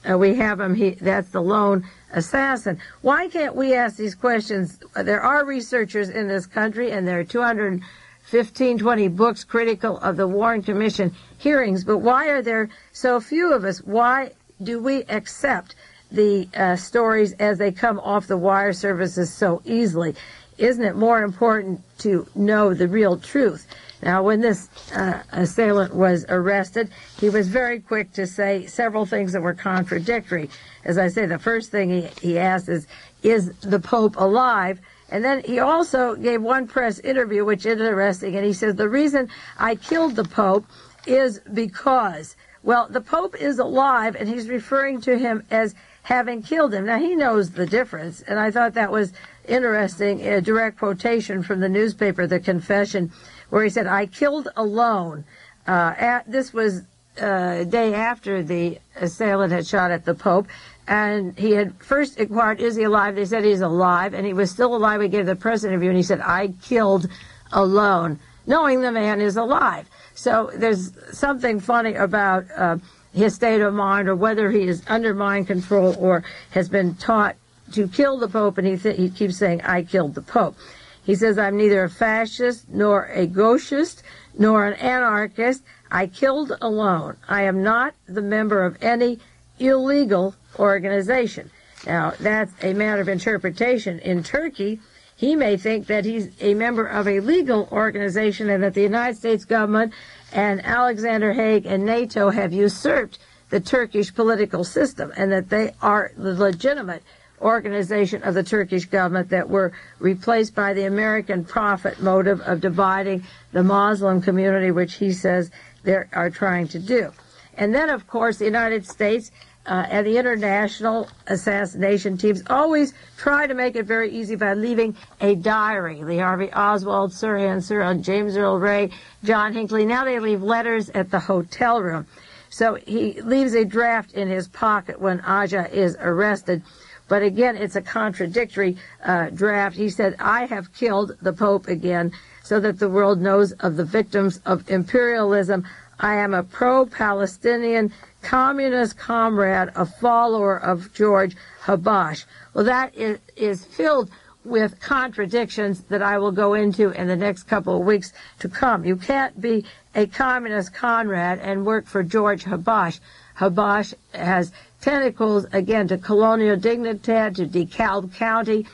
Speaker 2: uh, "We have him. He that's the lone assassin." Why can't we ask these questions? There are researchers in this country, and there are 215, 20 books critical of the Warren Commission hearings. But why are there so few of us? Why do we accept the uh, stories as they come off the wire services so easily? Isn't it more important to know the real truth? Now, when this uh, assailant was arrested, he was very quick to say several things that were contradictory. As I say, the first thing he, he asked is, is the Pope alive? And then he also gave one press interview, which is interesting, and he says, the reason I killed the Pope is because, well, the Pope is alive, and he's referring to him as having killed him. Now, he knows the difference, and I thought that was interesting, a direct quotation from the newspaper, The Confession where he said, I killed alone. Uh, at, this was uh, day after the assailant had shot at the Pope. And he had first inquired, is he alive? They said he's alive. And he was still alive. We gave the press interview and he said, I killed alone, knowing the man is alive. So there's something funny about uh, his state of mind or whether he is under mind control or has been taught to kill the Pope. And he, th- he keeps saying, I killed the Pope. He says, I'm neither a fascist nor a gauchist nor an anarchist. I killed alone. I am not the member of any illegal organization. Now, that's a matter of interpretation. In Turkey, he may think that he's a member of a legal organization and that the United States government and Alexander Haig and NATO have usurped the Turkish political system and that they are the legitimate organization of the Turkish government that were replaced by the American profit motive of dividing the Muslim community, which he says they are trying to do. And then, of course, the United States uh, and the international assassination teams always try to make it very easy by leaving a diary. Lee Harvey Oswald, Sirhan Sirhan, James Earl Ray, John Hinckley. Now they leave letters at the hotel room. So he leaves a draft in his pocket when Agca is arrested. But again, it's a contradictory uh, draft. He said, I have killed the Pope again so that the world knows of the victims of imperialism. I am a pro-Palestinian communist comrade, a follower of George Habash. Well, that is, is filled with contradictions that I will go into in the next couple of weeks to come. You can't be a communist comrade and work for George Habash. Habash has tentacles, again, to Colonia Dignidad, to DeKalb County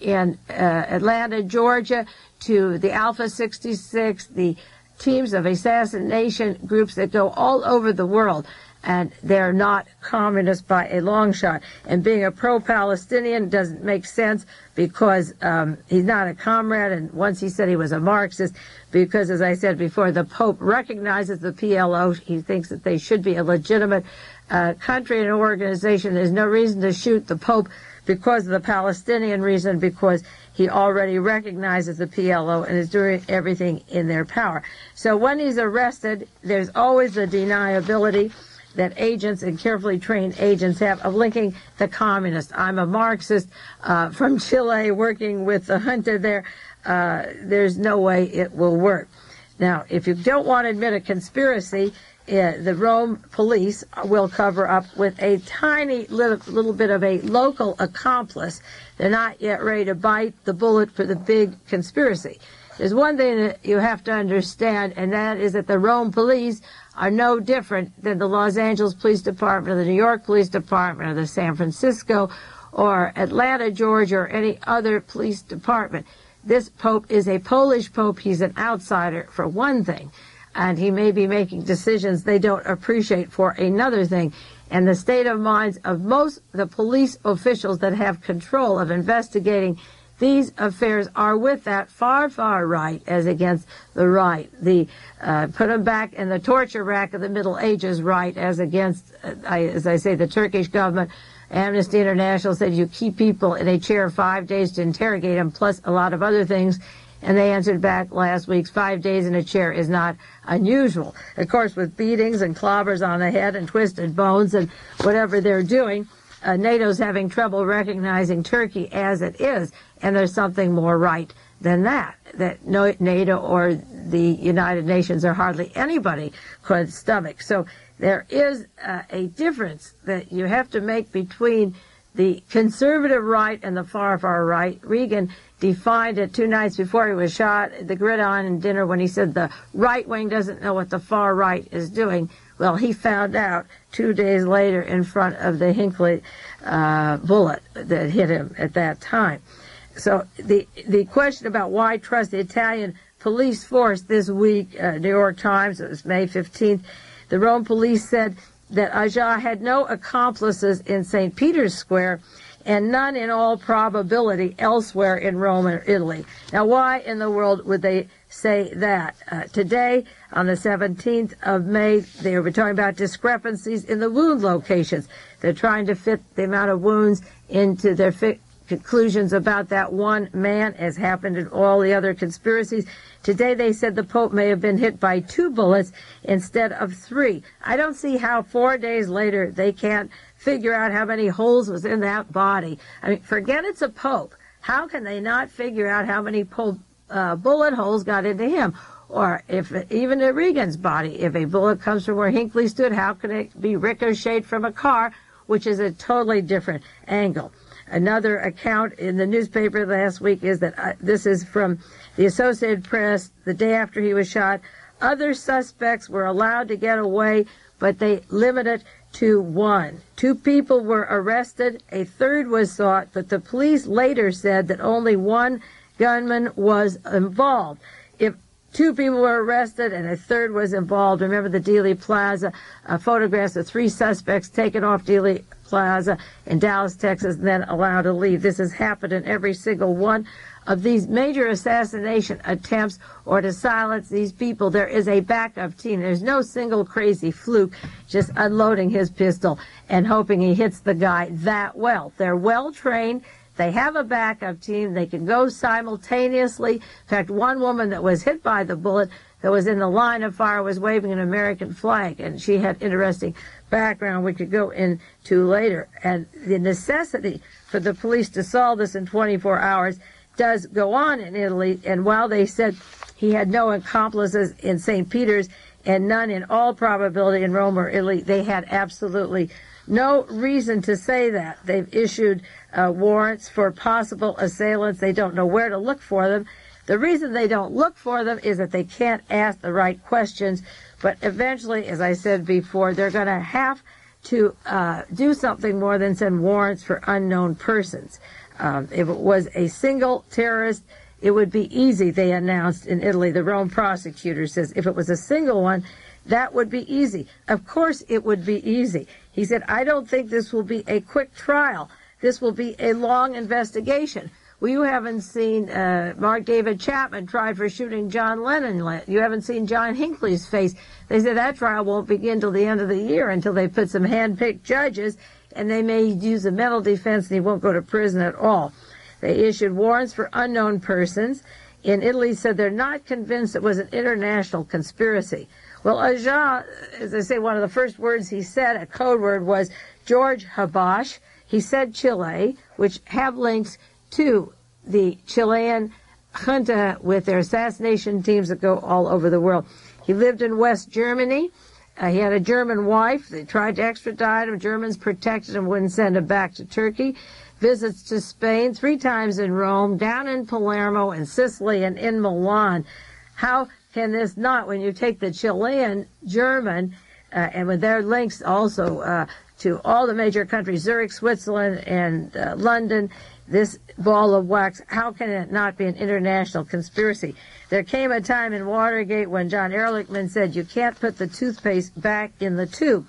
Speaker 2: in uh, Atlanta, Georgia, to the Alpha 66, the teams of assassination groups that go all over the world. And they're not communist by a long shot. And being a pro-Palestinian doesn't make sense because um, he's not a comrade. And once he said he was a Marxist, because as I said before, the Pope recognizes the PLO. He thinks that they should be a legitimate uh, country and organization. There's no reason to shoot the Pope because of the Palestinian reason, because he already recognizes the PLO and is doing everything in their power. So when he's arrested, there's always the deniability that agents and carefully trained agents have of linking the communist. I'm a Marxist uh, from Chile working with the junta there. Uh, there's no way it will work. Now, if you don't want to admit a conspiracy, uh, the Rome police will cover up with a tiny little, little bit of a local accomplice. They're not yet ready to bite the bullet for the big conspiracy. There's one thing that you have to understand, and that is that the Rome police are no different than the Los Angeles Police Department or the New York Police Department or the San Francisco or Atlanta, Georgia, or any other police department. This Pope is a Polish Pope. He's an outsider, for one thing and he may be making decisions they don't appreciate for another thing. And the state of minds of most the police officials that have control of investigating these affairs are with that far, far right as against the right. The uh, put them back in the torture rack of the Middle Ages right as against, uh, I, as I say, the Turkish government. Amnesty International said you keep people in a chair five days to interrogate them, plus a lot of other things. And they answered back last week's five days in a chair is not unusual. Of course, with beatings and clobbers on the head and twisted bones and whatever they're doing, uh, NATO's having trouble recognizing Turkey as it is. And there's something more right than that, that no, NATO or the United Nations or hardly anybody could stomach. So there is uh, a difference that you have to make between the conservative right and the far, far right. Reagan defined it two nights before he was shot, the gridiron dinner, when he said the right wing doesn't know what the far right is doing. Well, he found out two days later in front of the Hinckley uh, bullet that hit him at that time. So the the question about why trust the Italian police force this week, uh, New York Times, it was May 15th, the Rome police said that Agca had no accomplices in St. Peter's Square and none in all probability elsewhere in Rome or Italy. Now, why in the world would they say that? Uh, today, on the 17th of May, they were talking about discrepancies in the wound locations. They're trying to fit the amount of wounds into their fi- conclusions about that one man, as happened in all the other conspiracies. Today they said the Pope may have been hit by two bullets instead of three. I don't see how four days later they can't figure out how many holes was in that body. I mean, forget it's a pope. How can they not figure out how many po- uh, bullet holes got into him? Or if even at Reagan's body, if a bullet comes from where Hinckley stood, how can it be ricocheted from a car, which is a totally different angle? Another account in the newspaper last week is that uh, this is from the Associated Press the day after he was shot. Other suspects were allowed to get away, but they limited to one. Two people were arrested, a third was sought, but the police later said that only one gunman was involved. If Two people were arrested and a third was involved. Remember the Dealey Plaza uh, photographs of three suspects taken off Dealey Plaza in Dallas, Texas, and then allowed to leave. This has happened in every single one of these major assassination attempts or to silence these people. There is a backup team. There's no single crazy fluke just unloading his pistol and hoping he hits the guy that well. They're well trained. They have a backup team. They can go simultaneously. In fact, one woman that was hit by the bullet that was in the line of fire was waving an American flag, and she had interesting background we could go into later. And the necessity for the police to solve this in 24 hours does go on in Italy. And while they said he had no accomplices in St. Peter's and none in all probability in Rome or Italy, they had absolutely no reason to say that. They've issued uh, warrants for possible assailants. They don't know where to look for them. The reason they don't look for them is that they can't ask the right questions. But eventually, as I said before, they're going to have to uh, do something more than send warrants for unknown persons. Um, if it was a single terrorist, it would be easy, they announced in Italy. The Rome prosecutor says if it was a single one, that would be easy. Of course, it would be easy. He said, I don't think this will be a quick trial. This will be a long investigation. Well, you haven't seen uh, Mark David Chapman tried for shooting John Lennon. You haven't seen John Hinckley's face. They said that trial won't begin till the end of the year until they put some hand-picked judges, and they may use a mental defense and he won't go to prison at all. They issued warrants for unknown persons. In Italy, said they're not convinced it was an international conspiracy. Well, Agent, as I say, one of the first words he said, a code word, was George Habash. He said Chile, which have links to the Chilean junta with their assassination teams that go all over the world. He lived in West Germany. Uh, he had a German wife. They tried to extradite him. Germans protected him, wouldn't send him back to Turkey. Visits to Spain, three times in Rome, down in Palermo, in Sicily, and in Milan. How can this not, when you take the Chilean, German, uh, and with their links also uh, to all the major countries, Zurich, Switzerland, and uh, London, this ball of wax, how can it not be an international conspiracy? There came a time in Watergate when John Ehrlichman said you can't put the toothpaste back in the tube.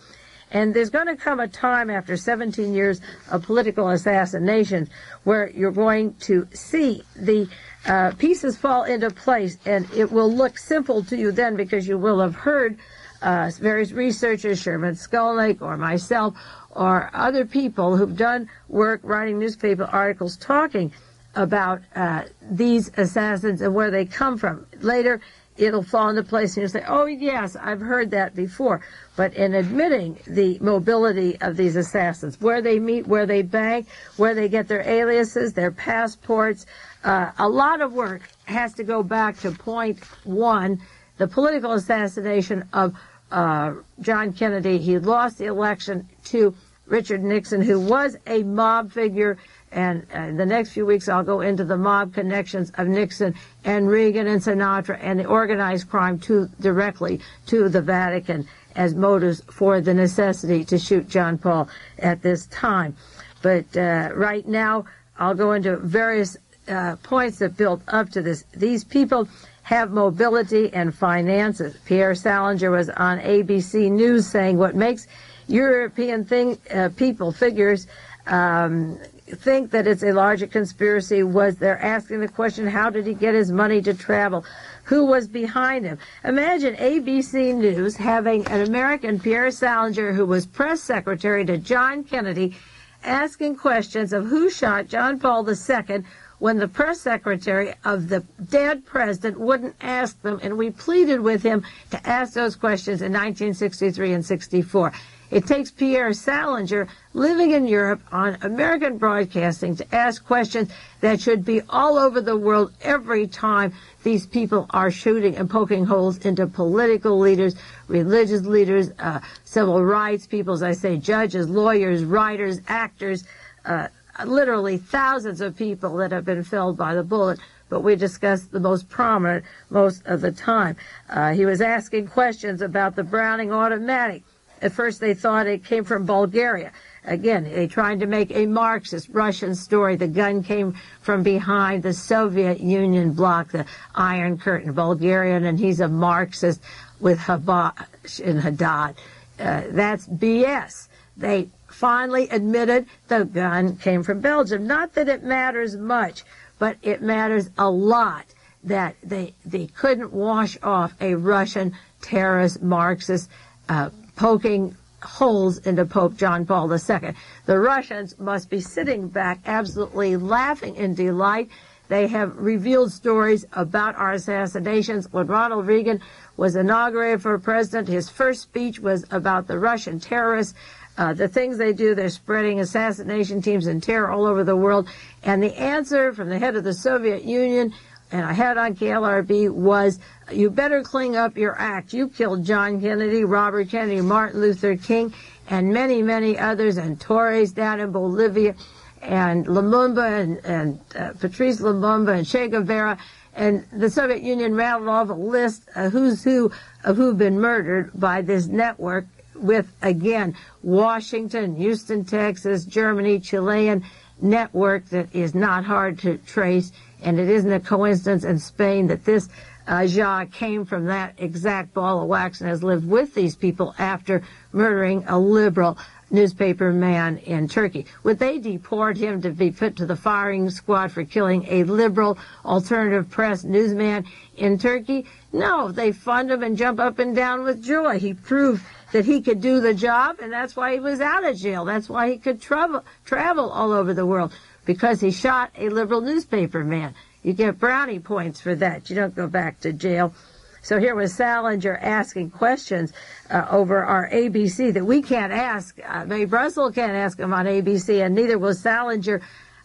Speaker 2: And there's going to come a time after 17 years of political assassination where you're going to see the uh, pieces fall into place and it will look simple to you then because you will have heard uh, various researchers, Sherman Skolnick or myself, or other people who've done work writing newspaper articles talking about uh, these assassins and where they come from. Later, it'll fall into place and you'll say, oh, yes, I've heard that before. But in admitting the mobility of these assassins, where they meet, where they bank, where they get their aliases, their passports, uh, a lot of work has to go back to point one, the political assassination of uh, John Kennedy. He lost the election to Richard Nixon, who was a mob figure. And uh, the next few weeks, I'll go into the mob connections of Nixon and Reagan and Sinatra and the organized crime to directly to the Vatican as motives for the necessity to shoot John Paul at this time. But uh, right now, I'll go into various uh, points that build up to this. These people have mobility and finances. Pierre Salinger was on ABC News saying what makes European thing, uh, people, figures, um, think that it's a larger conspiracy was they're asking the question, how did he get his money to travel? Who was behind him? Imagine ABC News having an American, Pierre Salinger, who was press secretary to John Kennedy, asking questions of who shot John Paul II when the press secretary of the dead president wouldn't ask them, and we pleaded with him to ask those questions in 1963 and 64. It takes Pierre Salinger living in Europe on American broadcasting to ask questions that should be all over the world every time these people are shooting and poking holes into political leaders, religious leaders, uh, civil rights people, as I say, judges, lawyers, writers, actors, uh, literally thousands of people that have been felled by the bullet, but we discussed the most prominent most of the time. Uh, he was asking questions about the Browning automatic. At first, they thought it came from Bulgaria. Again, they tried to make a Marxist Russian story. The gun came from behind the Soviet Union bloc, the Iron Curtain, Bulgarian, and he's a Marxist with Habash and Haddad. Uh, that's BS. They finally admitted the gun came from Belgium. Not that it matters much, but it matters a lot that they they couldn't wash off a Russian terrorist Marxist uh, poking holes into Pope John Paul II. The Russians must be sitting back absolutely laughing in delight. They have revealed stories about our assassinations. When Ronald Reagan was inaugurated for president, his first speech was about the Russian terrorists. Uh, the things they do, they're spreading assassination teams and terror all over the world. And the answer from the head of the Soviet Union and I had on KLRB was you better clean up your act. You killed John Kennedy, Robert Kennedy, Martin Luther King, and many, many others, and Torres down in Bolivia, and Lumumba, and, and uh, Patrice Lumumba, and Che Guevara. And the Soviet Union rattled off a list of who's who of who've been murdered by this network with, again, Washington, Houston, Texas, Germany, Chilean network that is not hard to trace and it isn't a coincidence in Spain that this uh, came from that exact ball of wax and has lived with these people after murdering a liberal newspaper man in Turkey. Would they deport him to be put to the firing squad for killing a liberal alternative press newsman in Turkey? No, they fund him and jump up and down with joy. He proved that he could do the job, and that's why he was out of jail. That's why he could travel, travel all over the world because he shot a liberal newspaper man. You get brownie points for that. You don't go back to jail. So here was Salinger asking questions uh, over our ABC that we can't ask. Uh, Mae Brussell can't ask him on ABC, and neither will Salinger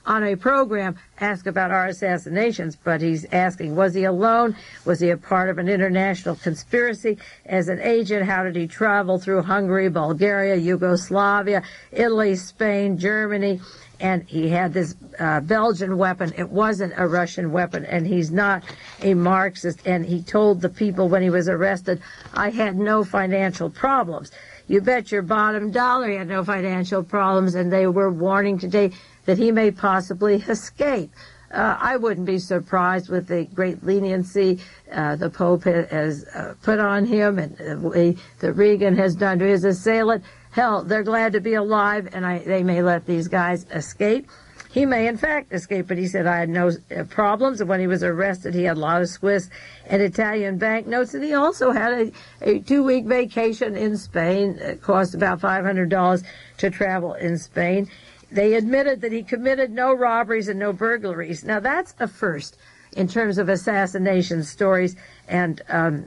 Speaker 2: on a program ask about our assassinations, but he's asking, was he alone? Was he a part of an international conspiracy? As an agent, how did he travel through Hungary, Bulgaria, Yugoslavia, Italy, Spain, Germany? And he had this uh, Belgian weapon. It wasn't a Russian weapon, and he's not a Marxist. And he told the people when he was arrested, I had no financial problems. You bet your bottom dollar he had no financial problems, and they were warning today that he may possibly escape. Uh, I wouldn't be surprised with the great leniency uh, the Pope has uh, put on him and the Reagan has done to his assailant. Hell, they're glad to be alive, and I, they may let these guys escape. He may, in fact, escape, but he said I had no uh, problems. And when he was arrested, he had a lot of Swiss and Italian banknotes, and he also had a, a two-week vacation in Spain. It cost about $500 to travel in Spain. They admitted that he committed no robberies and no burglaries. Now, that's a first in terms of assassination stories and um,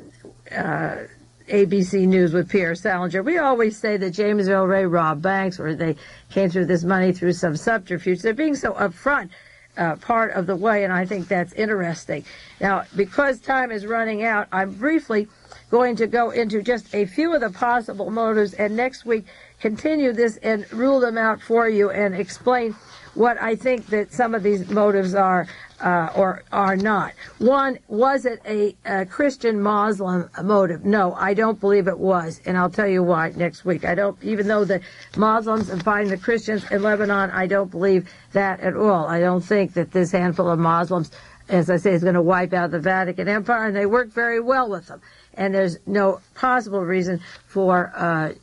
Speaker 2: uh, ABC News with Pierre Salinger. We always say that James Earl Ray robbed banks or they came through this money through some subterfuge. They're being so upfront uh, part of the way, and I think that's interesting. Now, because time is running out, I'm briefly going to go into just a few of the possible motives, and next week continue this and rule them out for you and explain what I think that some of these motives are uh, or are not. One, was it a, a, Christian Muslim motive? No, I don't believe it was, and I'll tell you why next week. I don't, even though the Muslims are fighting the Christians in Lebanon, I don't believe that at all. I don't think that this handful of Muslims, as I say, is going to wipe out the Vatican Empire, and they work very well with them. And there's no possible reason for uh,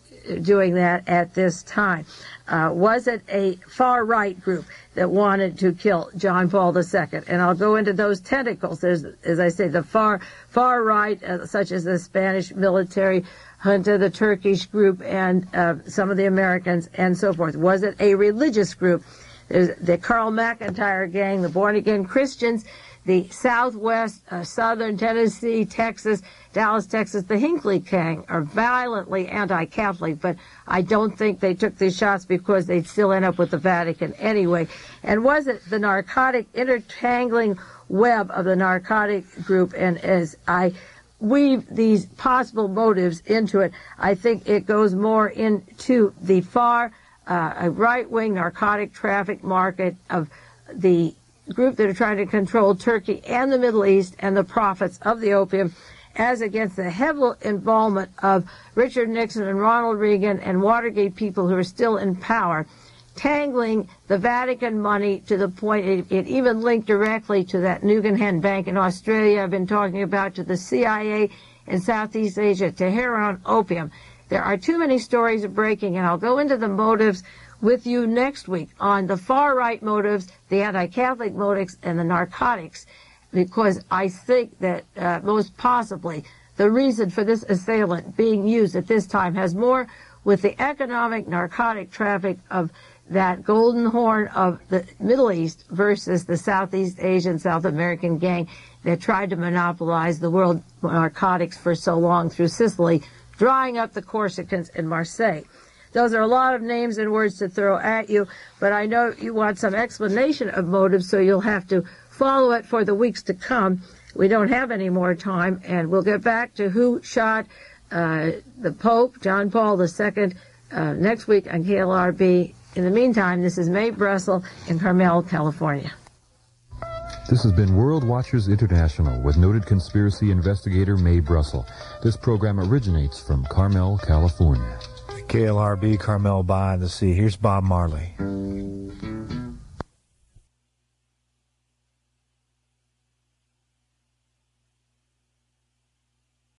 Speaker 2: doing that at this time. Uh, was it a far right group that wanted to kill John Paul II? And I'll go into those tentacles. There's, as I say, the far far right, uh, such as the Spanish military junta, the Turkish group, and uh, some of the Americans, and so forth. Was it a religious group? There's the Carl McIntire gang, the born again Christians the Southwest, uh, Southern Tennessee, Texas, Dallas, Texas, the Hinckley gang are violently anti-Catholic, but I don't think they took these shots because they'd still end up with the Vatican anyway. And was it the narcotic intertangling web of the narcotic group? And as I weave these possible motives into it, I think it goes more into the far uh, right-wing narcotic traffic market of the group that are trying to control Turkey and the Middle East and the profits of the opium as against the heavy involvement of Richard Nixon and Ronald Reagan and Watergate people who are still in power, tangling the Vatican money to the point it, it even linked directly to that Nugan Bank in Australia I've been talking about, to the CIA in Southeast Asia, to heroin opium. There are too many stories of breaking, and I'll go into the motives with you next week on the far right motives, the anti Catholic motives, and the narcotics, because I think that uh, most possibly the reason for this assailant being used at this time has more with the economic narcotic traffic of that golden horn of the Middle East versus the Southeast Asian, South American gang that tried to monopolize the world narcotics for so long through Sicily, drawing up the Corsicans in Marseille. Those are a lot of names and words to throw at you, but I know you want some explanation of motives, so you'll have to follow it for the weeks to come. We don't have any more time, and we'll get back to who shot uh, the Pope, John Paul II, uh, next week on KLRB. In the meantime, this is Mae Brussell in Carmel, California.
Speaker 1: This has been World Watchers International with noted conspiracy investigator Mae Brussell. This program originates from Carmel, California.
Speaker 3: KLRB Carmel by the Sea. Here's Bob Marley.